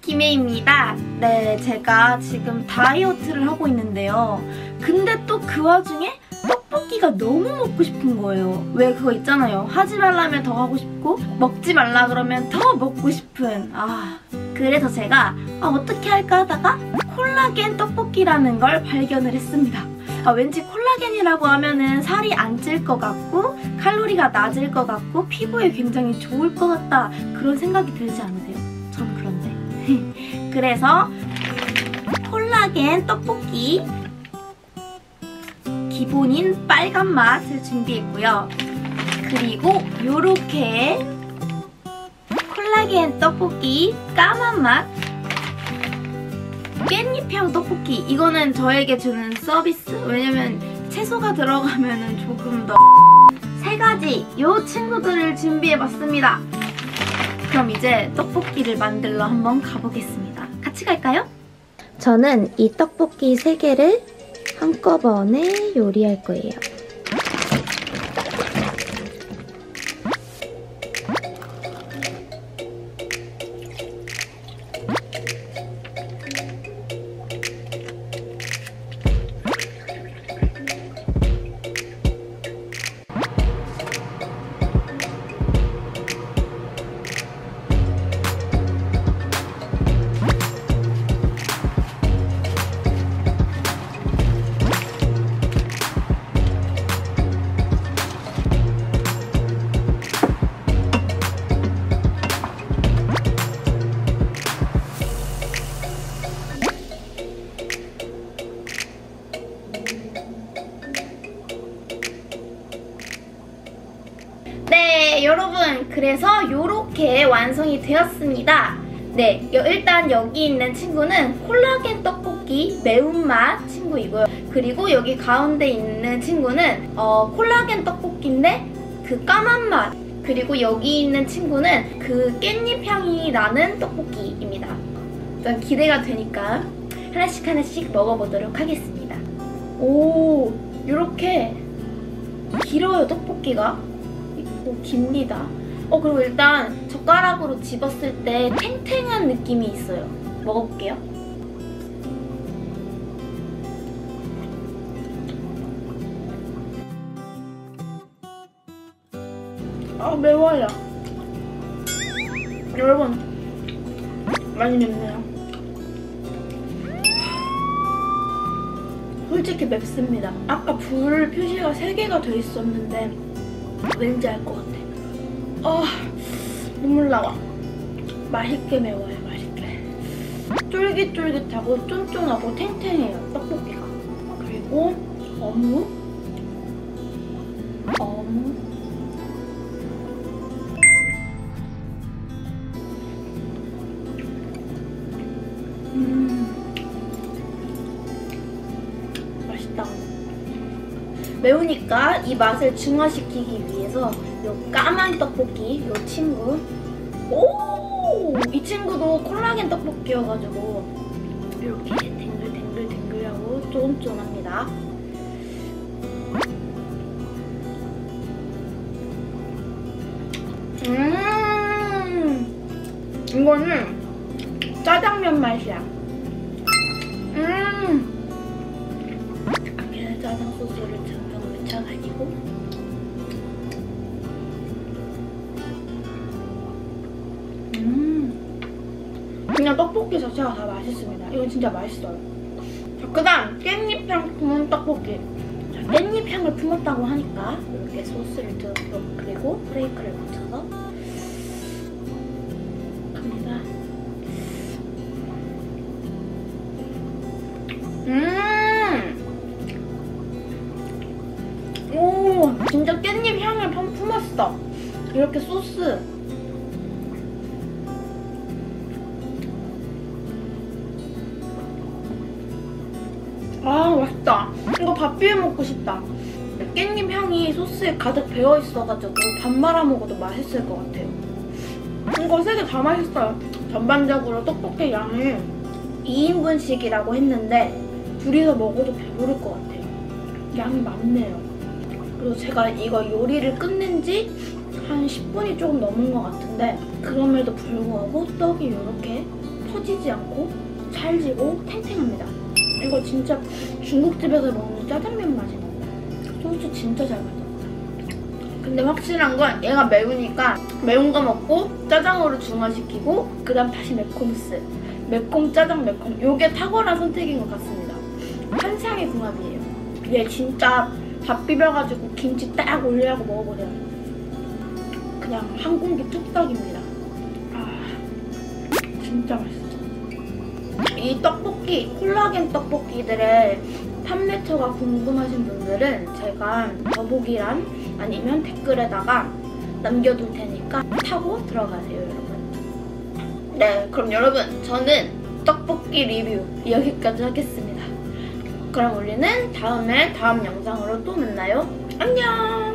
김혜입니다. 네 제가 지금 다이어트를 하고 있는데요. 근데 또 그 와중에 떡볶이가 너무 먹고 싶은 거예요. 왜 그거 있잖아요. 하지 말라면 더 하고 싶고 먹지 말라 그러면 더 먹고 싶은 아 그래서 제가 아, 어떻게 할까 하다가 콜라겐 떡볶이라는 걸 발견을 했습니다. 아, 왠지 콜라겐이라고 하면은 살이 안 찔 것 같고 칼로리가 낮을 것 같고 피부에 굉장히 좋을 것 같다 그런 생각이 들지 않으세요? 전 그런데 그래서 콜라겐 떡볶이 기본인 빨간 맛을 준비했고요. 그리고 요렇게 콜라겐 떡볶이 까만 맛 깻잎향 떡볶이 이거는 저에게 주는 서비스 왜냐면 채소가 들어가면 조금 더 세 가지 요 친구들을 준비해봤습니다 그럼 이제 떡볶이를 만들러 한번 가보겠습니다 같이 갈까요? 저는 이 떡볶이 3개를 한꺼번에 요리할 거예요 그래서 이렇게 완성이 되었습니다. 네, 여- 일단 여기 있는 친구는 콜라겐 떡볶이 매운맛 친구이고요. 그리고 여기 가운데 있는 친구는 어, 콜라겐 떡볶이인데 그 까만 맛. 그리고 여기 있는 친구는 그 깻잎 향이 나는 떡볶이입니다. 일단 기대가 되니까 하나씩 하나씩 먹어보도록 하겠습니다. 오, 이렇게 길어요 떡볶이가. 오, 깁니다. 어 그리고 일단 젓가락으로 집었을 때 탱탱한 느낌이 있어요. 먹어볼게요. 아 매워요. 여러분 많이 맵네요. 솔직히 맵습니다. 아까 불 표시가 3개가 돼 있었는데 왠지 알 것 같아. 아 눈물 나와. 맛있게 매워요, 맛있게. 쫄깃쫄깃하고 쫀쫀하고 탱탱해요, 떡볶이가. 그리고 어묵. 어묵. 음. 맛있다. 매우니까 이 맛을 중화시키기 위해서 요 까만 떡볶이 요 친구 오! 이 친구도 콜라겐 떡볶이여가지고 이렇게 댕글댕글댕글하고 쫀쫀합니다. 음 이거는 짜장면 맛이야. 음 이렇게 짜장 소스를 듬뿍 묻혀가지고 음 그냥 떡볶이 자체가 다 맛있습니다. 이건 진짜 맛있어요. 자, 그다음 깻잎향 품은 떡볶이. 자, 깻잎향을 품었다고 하니까 이렇게 소스를 듬뿍 그리고 프레이크를 묻혀서 이렇게 소스. 아, 맛있다. 이거 밥 비벼 먹고 싶다. 깻잎 향이 소스에 가득 배어 있어가지고 밥 말아 먹어도 맛있을 것 같아요. 이거 세 개 다 맛있어요. 전반적으로 떡볶이 양이 2인분씩이라고 했는데 둘이서 먹어도 배부를 것 같아요. 양이 많네요. 그리고 제가 이거 요리를 끝낸 지 한 10분이 조금 넘은 것 같은데 그럼에도 불구하고 떡이 이렇게 터지지 않고 찰지고 탱탱합니다. 이거 진짜 중국집에서 먹는 짜장면 맛이 나요. 소스 진짜 잘 맞아. 근데 확실한 건 얘가 매우니까 매운 거 먹고 짜장으로 중화시키고 그 다음 다시 매콤스. 매콤 짜장 매콤. 요게 탁월한 선택인 것 같습니다. 환상의 궁합이에요. 얘 진짜 밥 비벼가지고 김치 딱 올려하고 먹어보세요. 그냥 한 공기 뚝딱입니다. 아, 진짜 맛있어. 이 떡볶이, 콜라겐 떡볶이들의 판매처가 궁금하신 분들은 제가 더보기란 아니면 댓글에다가 남겨둘 테니까 타고 들어가세요, 여러분. 네, 그럼 여러분, 저는 떡볶이 리뷰 여기까지 하겠습니다. 그럼 우리는 다음에 다음 영상으로 또 만나요. 안녕!